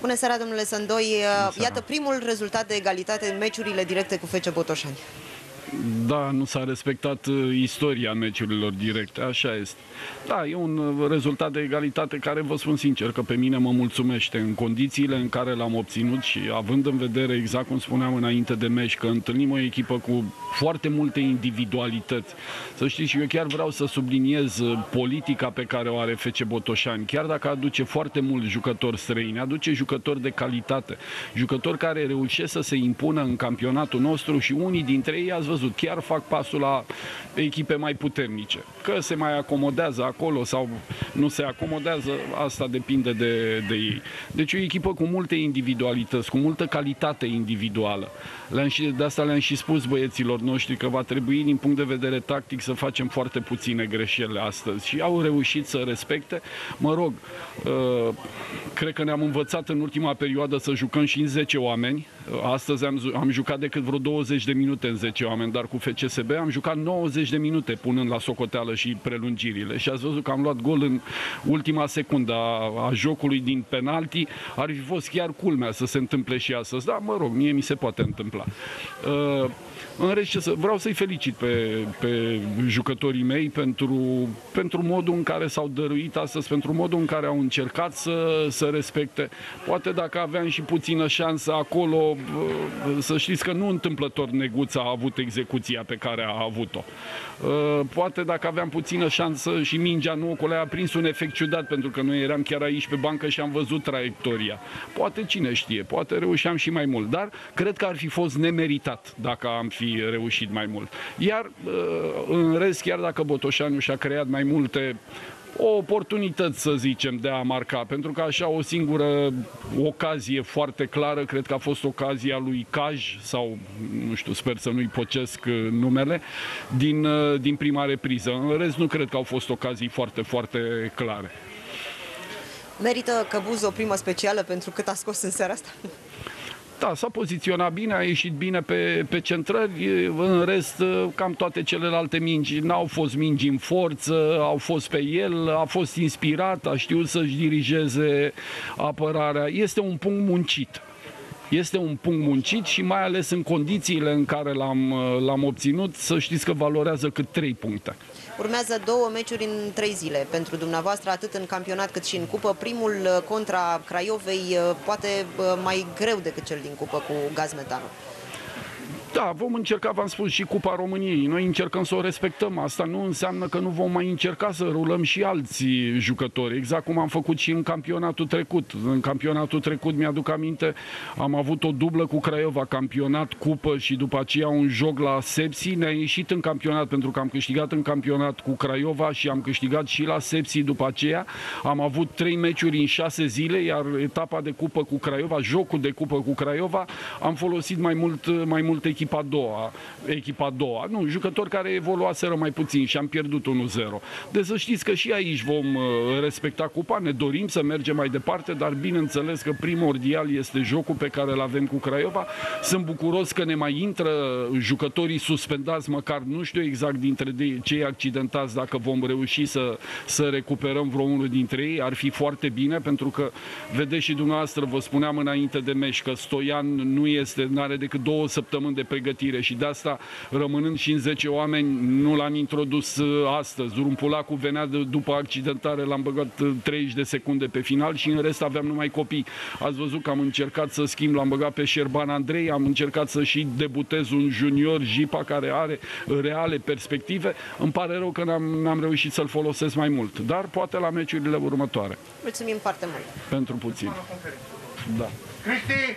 Bună seara, domnule Sândoi. Iată primul rezultat de egalitate în meciurile directe cu Fece Botoșani. Da, nu s-a respectat uh, istoria meciurilor directe, așa este. Da, e un uh, rezultat de egalitate care vă spun sincer că pe mine mă mulțumește în condițiile în care l-am obținut și având în vedere exact cum spuneam înainte de meci că întâlnim o echipă cu foarte multe individualități. Să știți, eu chiar vreau să subliniez uh, politica pe care o are FC Botoșani, chiar dacă aduce foarte mulți jucători străini, aduce jucători de calitate, jucători care reușesc să se impună în campionatul nostru și unii dintre ei ați văzut văzut, chiar fac pasul la echipe mai puternice. Că se mai acomodează acolo sau nu se acomodează, asta depinde de, de ei. Deci o echipă cu multe individualități, cu multă calitate individuală. Le-am și, de asta le-am și spus băieților noștri că va trebui din punct de vedere tactic să facem foarte puține greșeli astăzi și au reușit să respecte. Mă rog, uh, cred că ne-am învățat în ultima perioadă să jucăm și în 10 oameni. Astăzi am, am jucat decât vreo 20 de minute în 10 oameni, dar cu FCSB am jucat 90 de minute punând la socoteală și prelungirile și ați văzut că am luat gol în ultima secundă a, a jocului din penalti. Ar fi fost chiar culmea să se întâmple și astăzi, dar mă rog, mie mi se poate întâmpla. Uh, în rest, să, vreau să-i felicit pe, pe jucătorii mei pentru, pentru modul în care s-au dăruit astăzi, pentru modul în care au încercat să, să respecte. Poate dacă aveam și puțină șansă acolo, să știți că nu întâmplător Neguța a avut execuția pe care a avut-o. Poate dacă aveam puțină șansă și mingea nu ocolea, a prins un efect ciudat, pentru că noi eram chiar aici pe bancă și am văzut traiectoria. Poate cine știe, poate reușeam și mai mult, dar cred că ar fi fost nemeritat dacă am fi fi reușit mai mult. Iar uh, în rest, chiar dacă Botoșanu și-a creat mai multe o oportunitate, să zicem, de a marca, pentru că așa o singură ocazie foarte clară, cred că a fost ocazia lui Caj, sau, nu știu, sper să nu-i pocesc uh, numele, din, uh, din prima repriză. În rest, nu cred că au fost ocazii foarte, foarte clare. Merită Căbuz o primă specială pentru cât a scos în seara asta? Da, s-a poziționat bine, a ieșit bine pe, pe centrări, în rest cam toate celelalte mingi n-au fost mingi în forță, au fost pe el, a fost inspirat, a știut să-și dirigeze apărarea. Este un punct muncit. Este un punct muncit și mai ales în condițiile în care l-am, l-am obținut, să știți că valorează cât 3 puncte. Urmează două meciuri în trei zile pentru dumneavoastră, atât în campionat cât și în cupă. Primul uh, contra Craiovei, uh, poate uh, mai greu decât cel din cupă cu gaz metanul. Da, vom încerca, v-am spus, și Cupa României. Noi încercăm să o respectăm. Asta nu înseamnă că nu vom mai încerca să rulăm și alții jucători, exact cum am făcut și în campionatul trecut. În campionatul trecut, mi-aduc aminte, am avut o dublă cu Craiova, campionat, cupă și după aceea un joc la Sepsi. Ne-a ieșit în campionat pentru că am câștigat în campionat cu Craiova și am câștigat și la Sepsi după aceea. Am avut trei meciuri în șase zile, iar etapa de cupă cu Craiova, jocul de cupă cu Craiova, am folosit mai mult, mai mult echipa echipa a doua, echipa a doua. Nu, jucători care evoluaseră mai puțin și am pierdut 1-0. Deci să știți că și aici vom uh, respecta cupa, ne dorim să mergem mai departe, dar bineînțeles că primordial este jocul pe care îl avem cu Craiova. Sunt bucuros că ne mai intră jucătorii suspendați, măcar nu știu exact dintre cei accidentați dacă vom reuși să, să recuperăm vreo unul dintre ei. Ar fi foarte bine pentru că vedeți și dumneavoastră, vă spuneam înainte de meci că Stoian nu este, nu are decât două săptămâni de pregătire și de asta, rămânând și în 10 oameni, nu l-am introdus uh, astăzi. Rumpulacul venea de, după accidentare, l-am băgat 30 uh, de secunde pe final și în rest aveam numai copii. Ați văzut că am încercat să schimb, l-am băgat pe Șerban Andrei, am încercat să și debutez un junior Jipa care are reale perspective. Îmi pare rău că n-am, reușit să-l folosesc mai mult, dar poate la meciurile următoare. Mulțumim foarte mult! Pentru puțin. Da. Cristi!